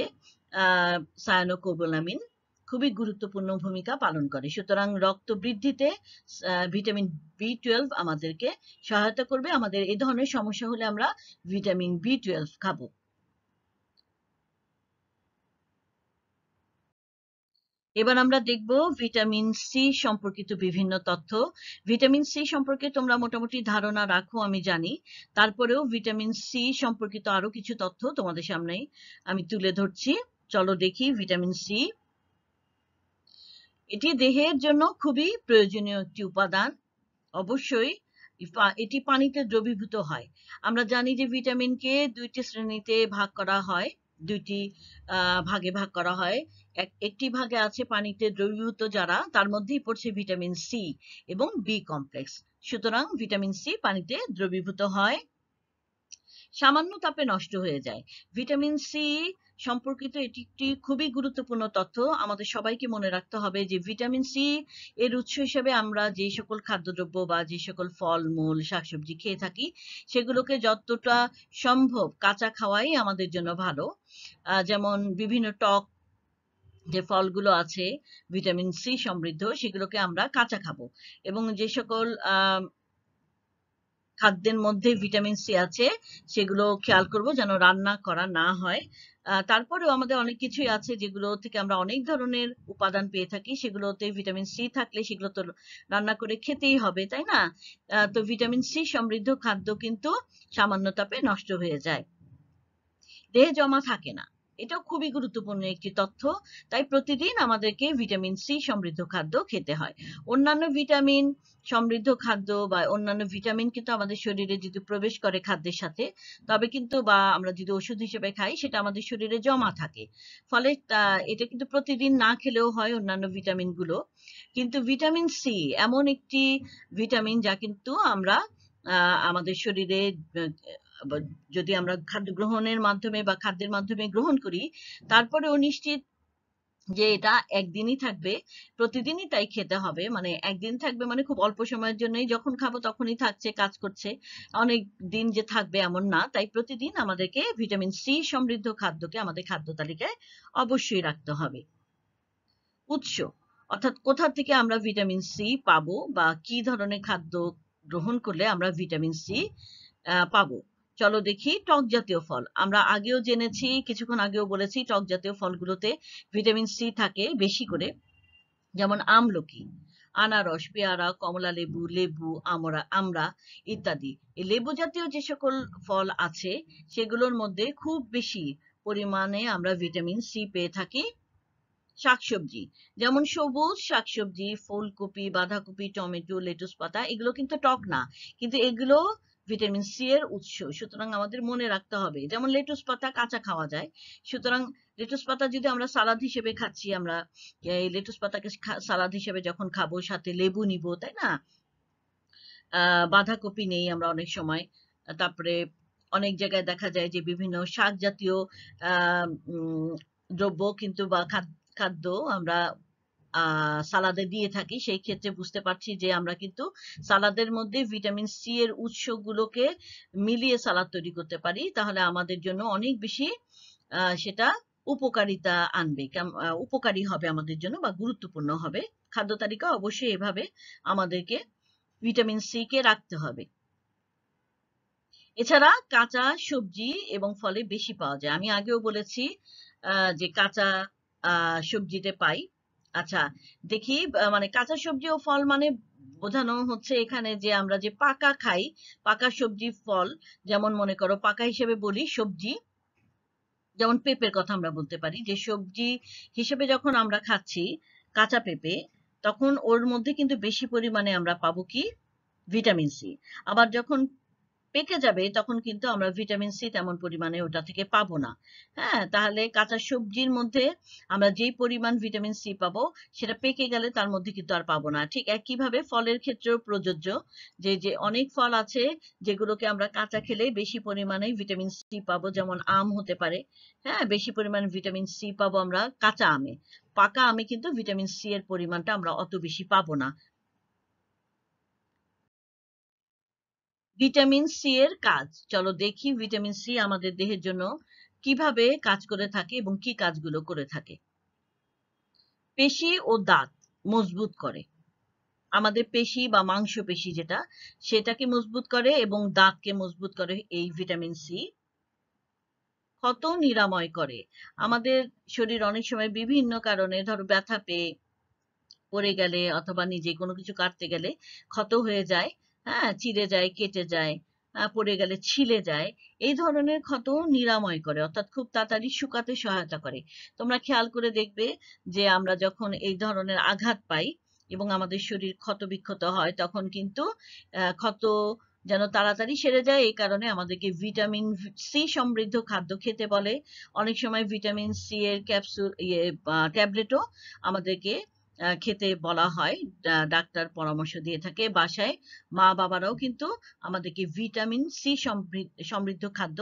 সায়ানোকোবোলামিন খুবই গুরুত্বপূর্ণ ভূমিকা পালন করে। সুতরাং রক্ত বৃদ্ধিতে ভিটামিন বি টুয়েলভ আমাদেরকে সহায়তা করবে। আমাদের এই ধরনের সমস্যা হলে আমরা ভিটামিন বি টুয়েলভ খাব। এবার আমরা দেখব ভিটামিন সি সম্পর্কিত বিভিন্ন তথ্য। ভিটামিন সি সম্পর্কে তোমরা মোটামুটি ধারণা রাখো, আমি জানি। তারপরেও ভিটামিন সি সম্পর্কিত আরও কিছু তথ্য তোমাদের সামনে আমি তুলে ধরছি। চলো দেখি ভিটামিন সি। এটি দেহের জন্য খুবই প্রয়োজনীয় একটি উপাদান। অবশ্যই এটি পানিতে দ্রবীভূত হয়। আমরা জানি যে ভিটামিনকে দুইটি শ্রেণীতে ভাগ করা হয়, দুইটি ভাগে ভাগ করা হয়। একটি ভাগে আছে পানিতে দ্রবীভূত যারা, তার মধ্যেই পড়ছে ভিটামিন সি এবং বি কমপ্লেক্স। সুতরাং ভিটামিন সি পানিতে দ্রবীভূত হয়। সামান্য তাপে নষ্ট হয়ে যায়। ভিটামিন সি সম্পর্কিত এটি একটি খুবই গুরুত্বপূর্ণ তথ্য। আমাদের সবাইকে মনে রাখতে হবে যে ভিটামিন সি এর উৎস হিসেবে আমরা যে সকল খাদ্যদ্রব্য বা যে সকল ফল, মূল, শাকসবজি খেয়ে থাকি, সেগুলোকে যতটা সম্ভব কাঁচা খাওয়াই আমাদের জন্য ভালো। যেমন বিভিন্ন টক যে ফলগুলো আছে, ভিটামিন সি সমৃদ্ধ, সেগুলোকে আমরা কাঁচা খাব। এবং যে সকল খাদ্যের মধ্যে ভিটামিন সি আছে, সেগুলো খেয়াল করব যেন রান্না করা না হয়। তারপরেও আমাদের অনেক কিছুই আছে যেগুলো থেকে আমরা অনেক ধরনের উপাদান পেয়ে থাকি। সেগুলোতে ভিটামিন সি থাকলে সেগুলো তো রান্না করে খেতেই হবে, তাই না? তো ভিটামিন সি সমৃদ্ধ খাদ্য কিন্তু সামান্য তাপে নষ্ট হয়ে যায়। দেহে জমা থাকে না। এটাও খুবই গুরুত্বপূর্ণ একটি তথ্য। তাই প্রতিদিন আমাদেরকে ভিটামিন সি সমৃদ্ধ খাদ্য খেতে হয়। অন্যান্য ভিটামিন সমৃদ্ধ খাদ্য বা অন্যান্য ভিটামিন কিন্তু আমাদের শরীরে যদি প্রবেশ করে খাদ্যের সাথে, তবে কিন্তু বা আমরা যদি ওষুধ হিসেবে খাই, সেটা আমাদের শরীরে জমা থাকে। ফলে এটা কিন্তু প্রতিদিন না খেলেও হয় অন্যান্য ভিটামিনগুলো কিন্তু ভিটামিন সি এমন একটি ভিটামিন যা কিন্তু আমরা আমাদের শরীরে যদি আমরা খাদ্য গ্রহণের মাধ্যমে বা খাদ্যের মাধ্যমে গ্রহণ করি, তারপরেও নিশ্চিত যে এটা একদিনই থাকবে, প্রতিদিনই তাই খেতে হবে। মানে একদিন থাকবে মানে খুব অল্প সময়ের জন্যই যখন খাব তখনই থাকছে, কাজ করছে। অনেক দিন যে থাকবে এমন না, তাই প্রতিদিন আমাদেরকে ভিটামিন সি সমৃদ্ধ খাদ্যকে আমাদের খাদ্য তালিকায় অবশ্যই রাখতে হবে। উৎস, অর্থাৎ কোথা থেকে আমরা ভিটামিন সি পাবো বা কি ধরনের খাদ্য গ্রহণ করলে আমরা ভিটামিন সি পাবো? চলো দেখি টক জাতীয় ফল। আমরা আগেও জেনেছি, কিছুক্ষণ আগেও বলেছি টক জাতীয় ফলগুলোতে ভিটামিন সি থাকে বেশি করে, যেমন আমলকি, আনারস, পেয়ারা, কমলা লেবু লেবু, আমরা আমরা ইত্যাদি। লেবু জাতীয় যে সকল ফল আছে, সেগুলোর মধ্যে খুব বেশি পরিমাণে আমরা ভিটামিন সি পেয়ে থাকি শাকসবজি। যেমন সবুজ শাকসবজি, ফুলকপি, বাঁধাকপি, টমেটো, লেটুস পাতা, এগুলো কিন্তু টক না। কিন্তু এগুলো ভিটামিন সি এর উৎস। সুতরাং আমাদের মনে রাখতে হবে। যেমন লেটুস পাতা কাঁচা খাওয়া যায়। সুতরাং লেটুস পাতা যদি আমরা সালাদ হিসেবে খাচ্ছি, আমরা, এই লেটুস পাতাকে সালাদ হিসেবে যখন খাব, সাথে লেবু নিব, তাই না? বাঁধাকপি নেই আমরা অনেক সময়। তারপরে অনেক জায়গায় দেখা যায় যে বিভিন্ন শাক জাতীয় দ্রব্য কিন্তু বা খাদ্য আমরা সালাদে দিয়ে থাকি, সেই ক্ষেত্রে বুঝতে পারছি যে আমরা কিন্তু সালাদের মধ্যে ভিটামিন সি এর উৎসগুলোকে মিলিয়ে সালাদ তৈরি করতে পারি। তাহলে আমাদের জন্য অনেক বেশি সেটা উপকারিতা আনবে। উপকারী হবে আমাদের জন্য বা গুরুত্বপূর্ণ হবে। খাদ্য তালিকা অবশ্যই এভাবে আমাদেরকে ভিটামিন সি কে রাখতে হবে। এছাড়া কাঁচা সবজি এবং ফলে বেশি পাওয়া যায়। আমি আগেও বলেছি যে কাঁচা সবজিতে পাই। আচ্ছা দেখি মানে কাঁচা সবজি ও ফল মানে বোঝানো হচ্ছে এখানে যে আমরা যে পাকা খাই, পাকা সবজি, ফল, যেমন মনে করো পাকা হিসেবে বলি সবজি, যেমন পেঁপের কথা আমরা বলতে পারি, যে সবজি হিসেবে যখন আমরা খাচ্ছি কাঁচা পেঁপে, তখন ওর মধ্যে কিন্তু বেশি পরিমাণে আমরা পাবো কি? Vitamin C. আবার যখন পেকে যাবে, তখন কিন্তু আমরা ভিটামিন সি তেমন পরিমাণে ওটা থেকে পাবো না। হ্যাঁ তাহলে কাঁচা সবজির মধ্যে আমরা যেই পরিমাণ ভিটামিন সি পাবো, সেটা পেকে গেলে তার মধ্যে কিন্তু আর পাবো না। ঠিক একইভাবে ফলের ক্ষেত্রেও প্রযোজ্য যে যে অনেক ফল আছে যেগুলোকে আমরা কাঁচা খেলে বেশি পরিমাণে ভিটামিন সি পাবো, যেমন আম হতে পারে। হ্যাঁ বেশি পরিমাণে ভিটামিন সি পাবো আমরা কাঁচা আমে। পাকা আমে কিন্তু ভিটামিন সি এর পরিমাণটা আমরা অত বেশি পাবো না। ভিটামিন সি এর কাজ। চলো দেখি ভিটামিন সি আমাদের দেহের জন্য কীভাবে কাজ করে থাকে এবং কি কাজগুলো করে থাকে। পেশি ও দাঁত মজবুত করে। আমাদের পেশি বা মাংস পেশি যেটা, সেটাকে মজবুত করে এবং দাঁতকে মজবুত করে এই ভিটামিন সি ক্ষত নিরাময় করে। আমাদের শরীর অনেক সময় বিভিন্ন কারণে ধরো ব্যথা পেয়ে পড়ে গেলে অথবা নিজে কোনো কিছু কাটতে গেলে ক্ষত হয়ে যায়। হ্যাঁ চিড়ে যায়, কেটে যায় পড়ে গেলে ছিলে যায়, এই ধরনের ক্ষত নিরাময় করে, অর্থাৎ খুব তাড়াতাড়ি শুকাতে সহায়তা করে। তোমরা খেয়াল করে দেখবে যে আমরা যখন এই ধরনের আঘাত পাই এবং আমাদের শরীর ক্ষত বিক্ষত হয়, তখন কিন্তু ক্ষত যেন তাড়াতাড়ি সেরে যায়, এই কারণে আমাদেরকে ভিটামিন সি সমৃদ্ধ খাদ্য খেতে বলে। অনেক সময় ভিটামিন সি এর ক্যাপসুল ইয়ে ট্যাবলেটও আমাদেরকে খেতে বলা হয় ডাক্তার পরামর্শ দিয়ে থাকে বাসায়। মা বাবারাও কিন্তু আমাদেরকে ভিটামিন সি সমৃদ্ধ খাদ্য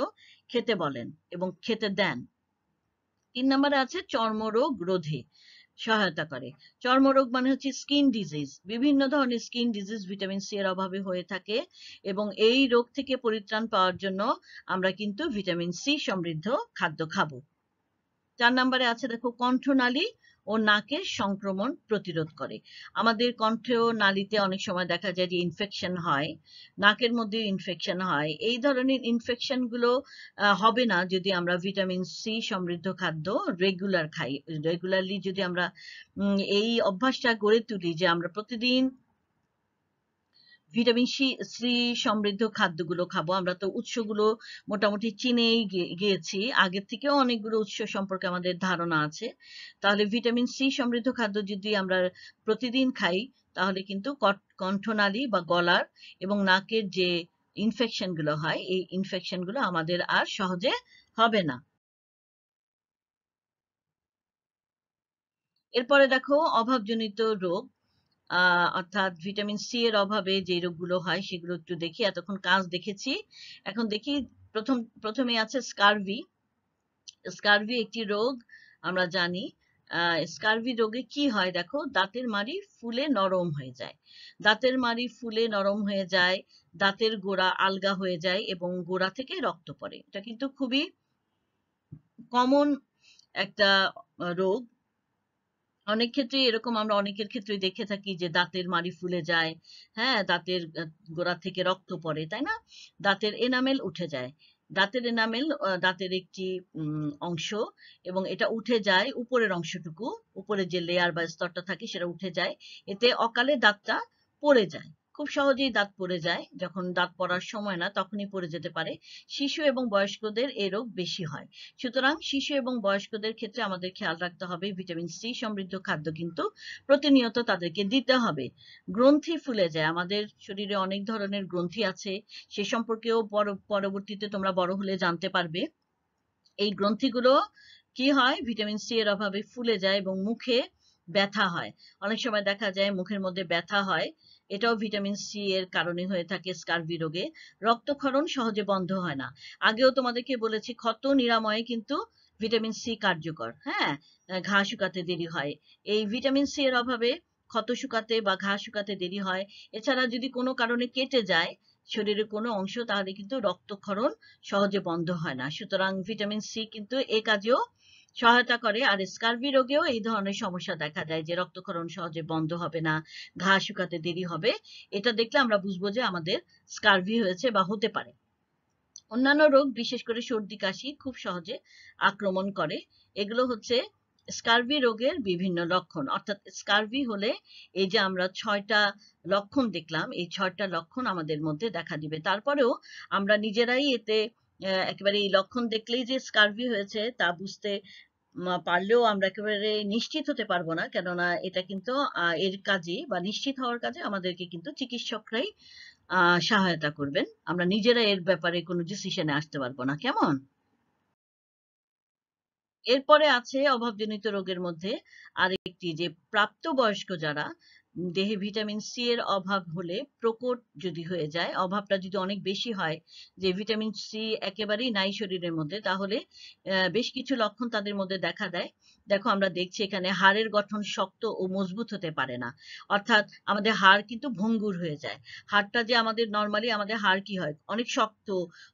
খেতে বলেন এবং খেতে দেন। তিন নম্বরে আছে চর্মরোগ রোধে সহায়তা করে। চর্মরোগ মানে হচ্ছে স্কিন ডিজিজ। বিভিন্ন ধরনের স্কিন ডিজিজ ভিটামিন সি এর অভাবে হয়ে থাকে এবং এই রোগ থেকে পরিত্রাণ পাওয়ার জন্য আমরা কিন্তু ভিটামিন সি সমৃদ্ধ খাদ্য খাব। চার নম্বরে আছে দেখো কণ্ঠনালী। ও নাকের সংক্রমণ প্রতিরোধ করে। আমাদের কণ্ঠ নালীতে অনেক সময় দেখা যায় যে ইনফেকশন হয়, নাকের মধ্যে ইনফেকশন হয়। এই ধরনের ইনফেকশনগুলো হবে না যদি আমরা ভিটামিন সি সমৃদ্ধ খাদ্য রেগুলার খাই। রেগুলারলি যদি আমরা এই অভ্যাসটা গড়ে তুলি যে আমরা প্রতিদিন ভিটামিন সি সি সমৃদ্ধ খাদ্যগুলো খাব। আমরা তো উৎসগুলো মোটামুটি চিনেই গিয়েছি। আগের থেকেও অনেকগুলো উৎস সম্পর্কে আমাদের ধারণা আছে। তাহলে ভিটামিন সি সমৃদ্ধ খাদ্য যদি আমরা প্রতিদিন খাই, তাহলে কিন্তু কণ্ঠনালী বা গলার এবং নাকের যে ইনফেকশনগুলো হয়, এই ইনফেকশনগুলো আমাদের আর সহজে হবে না। এরপরে দেখো, অভাবজনিত রোগ। অর্থাৎ ভিটামিন সি এর অভাবে যে রোগগুলো হয় সেগুলো একটু দেখি। এতক্ষণ কাজ দেখেছি। এখন দেখি প্রথম, প্রথমে আছে স্কারভি। স্কারভি একটি রোগ, আমরা জানি। স্কারভি রোগে কি হয় দেখো? দাঁতের মাড়ি ফুলে নরম হয়ে যায়। দাঁতের মাড়ি ফুলে নরম হয়ে যায়, দাঁতের গোড়া আলগা হয়ে যায় এবং গোড়া থেকে রক্ত পড়ে। এটা কিন্তু খুবই কমন একটা রোগ। অনেক ক্ষেত্রে এরকম আমরা অনেকের ক্ষেত্রে দেখে থাকি যে দাঁতের মাড়ি ফুলে যায় হ্যাঁ দাঁতের গোড়া থেকে রক্ত পড়ে, তাই না? দাঁতের এনামেল উঠে যায়। দাঁতের এনামেল দাঁতের একটি অংশ এবং এটা উঠে যায় উপরের অংশটুকু উপরে যে লেয়ার বা স্তরটা থাকে সেটা উঠে যায়, এতে অকালে দাঁতটা পড়ে যায়। খুব সহজেই দাঁত পড়ে যায়। যখন দাঁত পড়ার সময় না, তখনই পড়ে যেতে পারে। শিশু এবং বয়স্কদের এ রোগ বেশি হয়। সুতরাং শিশু এবং বয়স্কদের ক্ষেত্রে আমাদের খেয়াল রাখতে হবে, ভিটামিন সি সমৃদ্ধ খাদ্য কিন্তু প্রতিনিয়ত তাদেরকে দিতে হবে। গ্রন্থি ফুলে যায়। আমাদের শরীরে অনেক ধরনের গ্রন্থি আছে। সে সম্পর্কেও পরবর্তীতে তোমরা বড় হলে জানতে পারবে। এই গ্রন্থিগুলো কি হয়? ভিটামিন সি এর অভাবে ফুলে যায় এবং মুখে ব্যথা হয়। অনেক সময় দেখা যায় মুখের মধ্যে ব্যথা হয়। এটাও ভিটামিন সি এর কারণে হয়ে থাকে স্কারভি রোগে। রক্তক্ষরণ সহজে বন্ধ হয় না। আগেও তোমাদেরকে বলেছি, ক্ষত নিরাময়ে কিন্তু ভিটামিন সি কার্যকর। হ্যাঁ ঘা শুকাতে দেরি হয়। এই ভিটামিন সি এর অভাবে ক্ষত শুকাতে বা ঘা শুকাতে দেরি হয়। এছাড়া যদি কোনো কারণে কেটে যায় শরীরের কোনো অংশ, তাহলে কিন্তু রক্তক্ষরণ সহজে বন্ধ হয় না। সুতরাং ভিটামিন সি কিন্তু এ কাজেও সহায়তা করে। আর স্কার্বি রোগেও এই ধরনের সমস্যা দেখা যায় যে রক্তক্ষরণ সহজে বন্ধ হবে না, ঘা শুকাতে দেরি হবে। এটা দেখলে আমরা বুঝব যে আমাদের স্কার্ভি হয়েছে বা হতে পারে। অন্যান্য রোগ, বিশেষ করে সর্দি, কাশি, খুব সহজে আক্রমণ করে। এগুলো হচ্ছে স্কার্ভি রোগের বিভিন্ন লক্ষণ। অর্থাৎ স্কার্ভি হলে এই যে আমরা ছয়টা লক্ষণ দেখলাম, এই ছয়টা লক্ষণ আমাদের মধ্যে দেখা দিবে। তারপরেও আমরা নিজেরাই এতে একেবারে এই লক্ষণ দেখলেই যে স্কারভি হয়েছে তা বুঝতে পারলেও আমরা একেবারে নিশ্চিত হতে পারব না। কেননা এটা কিন্তু এর কাজে বা নিশ্চিত হওয়ার কাজে আমাদেরকে কিন্তু চিকিৎসকরাই সহায়তা করবেন। আমরা নিজেরা এর ব্যাপারে কোনো ডিসিশনে আসতে পারব না। কেমন? এরপরে আছে অভাবজনিত রোগের মধ্যে আরেকটি যে প্রাপ্তবয়স্ক যারা দেহে ভিটামিন সি এর অভাব হলে প্রকট যদি হয়ে যায়, অভাবটা যদি অনেক বেশি হয়, যে ভিটামিন সি একেবারেই নাই শরীরের মধ্যে, তাহলে বেশ কিছু লক্ষণ তাদের মধ্যে দেখা দেয়। দেখো, আমরা দেখছি এখানে হাড়ের গঠন শক্ত ও মজবুত হতে পারে না। অর্থাৎ আমাদের হাড় কিন্তু ভঙ্গুর হয়ে যায়। হাড়টা যে আমাদের নর্মালি আমাদের হাড় কি হয়? অনেক শক্ত,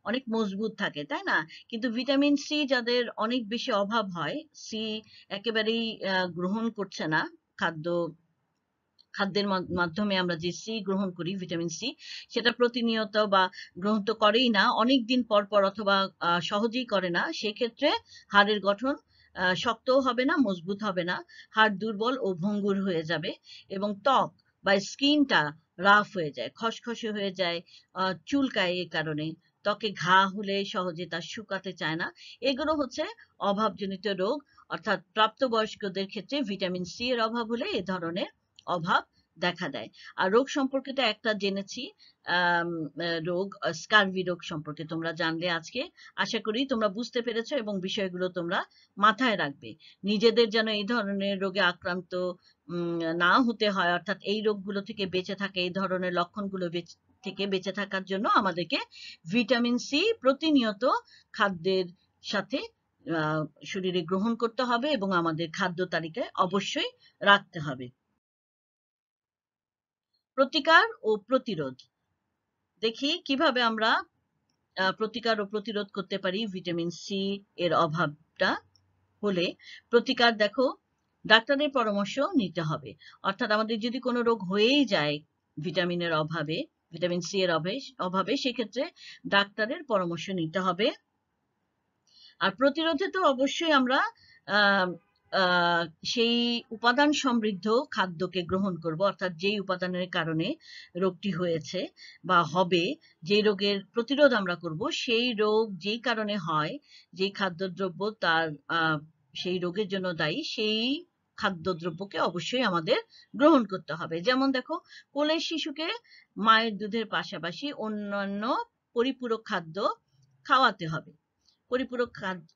অনেক মজবুত থাকে, তাই না? কিন্তু ভিটামিন সি যাদের অনেক বেশি অভাব হয় সি একেবারেই গ্রহণ করছে না, খাদ্য খাদ্যের মাধ্যমে আমরা যে সি গ্রহণ করি, ভিটামিন সি, সেটা প্রতিনিয়ত বা গ্রহণ তো করেই না অনেক দিন পর পর অথবা সহজেই করে না, সেক্ষেত্রে হাড়ের গঠন শক্তও হবে না, মজবুত হবে না, হাড় দুর্বল ও ভঙ্গুর হয়ে যাবে এবং ত্বক বা স্কিনটা রাফ হয়ে যায়, খসখসে হয়ে যায় চুলকায় এই কারণে, ত্বকে ঘা হলে সহজে তা শুকাতে চায় না, এগুলো হচ্ছে অভাবজনিত রোগ, অর্থাৎ প্রাপ্তবয়স্কদের ক্ষেত্রে ভিটামিন সি এর অভাব হলে এ ধরনের অভাব দেখা দেয়। আর রোগ সম্পর্কে তো একটা জেনেছি রোগ স্কারভি রোগ সম্পর্কে। তোমরা জানলে আজকে। আশা করি তোমরা বুঝতে পেরেছ এবং বিষয়গুলো তোমরা মাথায় রাখবে। নিজেদের যেন এই ধরনের রোগে আক্রান্ত না হতে হয়, অর্থাৎ এই রোগগুলো থেকে বেঁচে থাকে, এই ধরনের লক্ষণগুলো থেকে বেঁচে থাকার জন্য আমাদেরকে ভিটামিন সি প্রতিনিয়ত খাদ্যের সাথে শরীরে গ্রহণ করতে হবে এবং আমাদের খাদ্য তালিকায় অবশ্যই রাখতে হবে। প্রতিকার ও প্রতিরোধ। দেখি কীভাবে আমরা প্রতিকার ও প্রতিরোধ করতে পারি ভিটামিন সি এর অভাবটা হলে। প্রতিকার দেখো ডাক্তারের পরামর্শ নিতে হবে। অর্থাৎ আমাদের যদি কোনো রোগ হয়েই যায় ভিটামিনের অভাবে ভিটামিন সি এর অভাবে সেক্ষেত্রে ডাক্তারের পরামর্শ নিতে হবে। আর প্রতিরোধে তো অবশ্যই আমরা আহ, সেই উপাদান সমৃদ্ধ খাদ্যকে গ্রহণ করব, অর্থাৎ যেই উপাদানের কারণে রোগটি হয়েছে বা হবে যে রোগের প্রতিরোধ আমরা করব, সেই রোগ যেই কারণে হয়, যেই খাদ্যদ্রব্য তার সেই রোগের জন্য দায়ী, সেই খাদ্যদ্রব্যকে অবশ্যই আমাদের গ্রহণ করতে হবে। যেমন দেখো, কোলের শিশুকে মায়ের দুধের পাশাপাশি অন্যান্য পরিপূরক খাদ্য খাওয়াতে হবে। পরিপূরক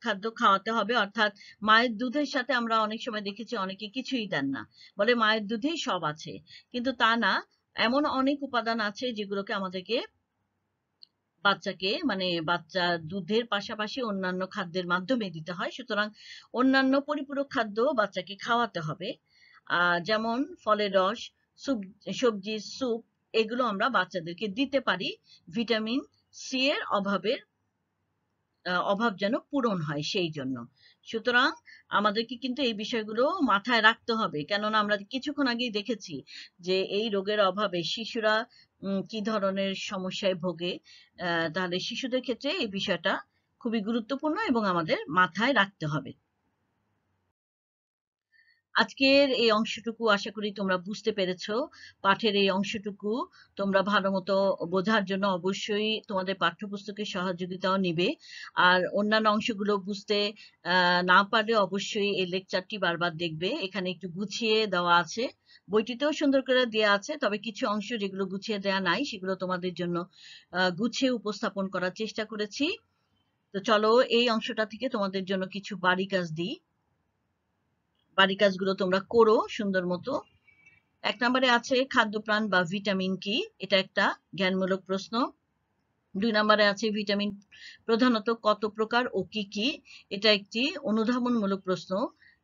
খাদ্য খাওয়াতে হবে। অর্থাৎ মায়ের দুধের সাথে আমরা অনেক সময় দেখেছি অনেকে কিছুই দেন না। বলে মায়ের দুধেই সব আছে। কিন্তু তা না। এমন অনেক উপাদান আছে যেগুলোকে আমাদেরকে বাচ্চাকে মানে বাচ্চা দুধের পাশাপাশি অন্যান্য খাদ্যের মাধ্যমে দিতে হয়। সুতরাং অন্যান্য পরিপূরক খাদ্য বাচ্চাকে খাওয়াতে হবে। যেমন ফলের রস সবজি স্যুপ, এগুলো আমরা বাচ্চাদেরকে দিতে পারি। ভিটামিন সি এর অভাবের অভাব যেন পূরণ হয় সেই জন্য। সুতরাং আমাদেরকে কিন্তু এই বিষয়গুলো মাথায় রাখতে হবে। কেননা আমরা কিছুক্ষণ আগেই দেখেছি যে এই রোগের অভাবে শিশুরা কি ধরনের সমস্যায় ভোগে তাহলে শিশুদের ক্ষেত্রে এই বিষয়টা খুবই গুরুত্বপূর্ণ এবং আমাদের মাথায় রাখতে হবে। আজকের এই অংশটুকু আশা করি তোমরা বুঝতে পেরেছ। পাঠের এই অংশটুকু তোমরা ভালো মতো বোঝার জন্য অবশ্যই তোমাদের পাঠ্যপুস্তকের সহযোগিতাও নিবে। আর অন্যান্য অংশগুলো বুঝতে না পারলে অবশ্যই এই লেকচারটি বারবার দেখবে। এখানে একটু গুছিয়ে দেওয়া আছে। বইটিতেও সুন্দর করে দেওয়া আছে, তবে কিছু অংশ যেগুলো গুছিয়ে দেওয়া নাই, সেগুলো তোমাদের জন্য গুছিয়ে উপস্থাপন করার চেষ্টা করেছি। তো চলো এই অংশটা থেকে তোমাদের জন্য কিছু বাড়ি কাজ দিই। বাড়ি কাজগুলো তোমরা করো সুন্দর মতো। এক নম্বরে আছে খাদ্যপ্রাণ বা ভিটামিন কি? এটা একটা জ্ঞানমূলক প্রশ্ন। দুই নম্বরে আছে ভিটামিন প্রধানত কত প্রকার ও কি কি? এটা একটি অনুধাবনমূলক প্রশ্ন।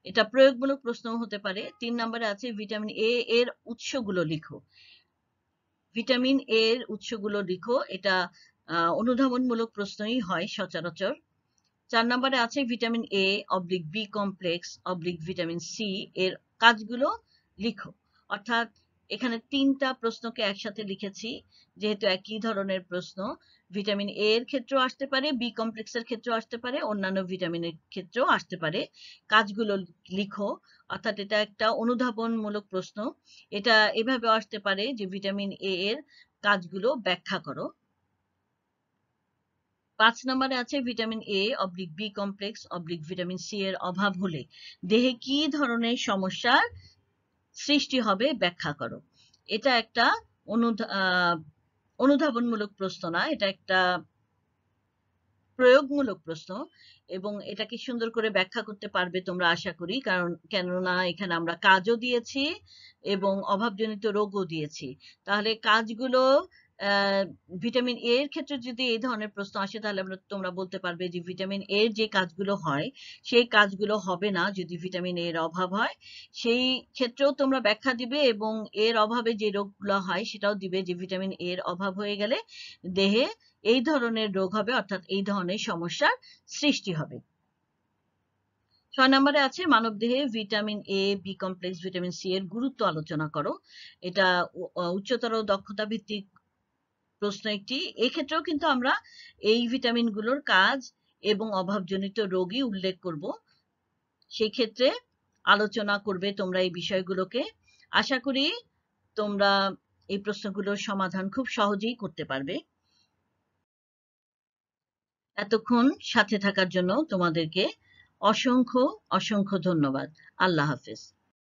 এটা প্রয়োগমূলক প্রশ্ন হতে পারে। তিন নম্বরে আছে ভিটামিন এ এর উৎসগুলো লিখো। ভিটামিন এর উৎসগুলো লিখো। এটা অনুধাবনমূলক প্রশ্নই হয় সচরাচর। চার নম্বরে আছে vitamin A oblique B complex oblique vitamin C এর কাজগুলো লিখো। অর্থাৎ এখানে তিনটা প্রশ্নকে একসাথে লিখেছি, যেহেতু একই ধরনের প্রশ্ন। ভিটামিন এ এর ক্ষেত্রেও আসতে পারে বি কমপ্লেক্সের ক্ষেত্রেও আসতে পারে, অন্যান্য ভিটামিনের ক্ষেত্রেও আসতে পারে। কাজগুলো লিখো। অর্থাৎ এটা একটা অনুধাবনমূলক প্রশ্ন। এটা এভাবে আসতে পারে যে ভিটামিন এ এর কাজগুলো ব্যাখ্যা করো। পাঁচ নম্বরে আছে vitamin A oblique B complex oblique vitamin C এর অভাব হলে দেহে কি ধরনের সমস্যার সৃষ্টি হবে ব্যাখ্যা করো। এটা একটা অনুধাবনমূলক প্রশ্ন না, এটা একটা প্রয়োগমূলক প্রশ্ন এবং এটাকে সুন্দর করে ব্যাখ্যা করতে পারবে তোমরা আশা করি, কারণ কেননা এখানে আমরা কাজও দিয়েছি এবং অভাবজনিত রোগও দিয়েছি। তাহলে কাজগুলো ভিটামিন এ এর ক্ষেত্রে যদি এই ধরনের প্রশ্ন আসে, তাহলে আমরা, তোমরা বলতে পারবে যে ভিটামিন এ এর যে কাজগুলো হয়, সেই কাজগুলো হবে না যদি ভিটামিন এ এর অভাব হয়। সেই ক্ষেত্রেও তোমরা ব্যাখ্যা দিবে এবং এর অভাবে যে রোগগুলো হয়, সেটাও দিবে যে ভিটামিন এ এর অভাব হয়ে গেলে দেহে এই ধরনের রোগ হবে, অর্থাৎ এই ধরনের সমস্যার সৃষ্টি হবে। ছয় নম্বরে আছে মানব দেহে vitamin A B complex vitamin C এর গুরুত্ব আলোচনা করো। এটা উচ্চতর দক্ষতা ভিত্তিক প্রশ্ন একটি, এক্ষেত্রেও কিন্তু আমরা এই ভিটামিনগুলোর কাজ এবং অভাবজনিত রোগই উল্লেখ করব। সেই ক্ষেত্রে আলোচনা করবে তোমরা এই বিষয়গুলোকে। আশা করি তোমরা এই প্রশ্নগুলোর সমাধান খুব সহজেই করতে পারবে। এতক্ষণ সাথে থাকার জন্য তোমাদেরকে অসংখ্য অসংখ্য ধন্যবাদ। আল্লাহ হাফেজ।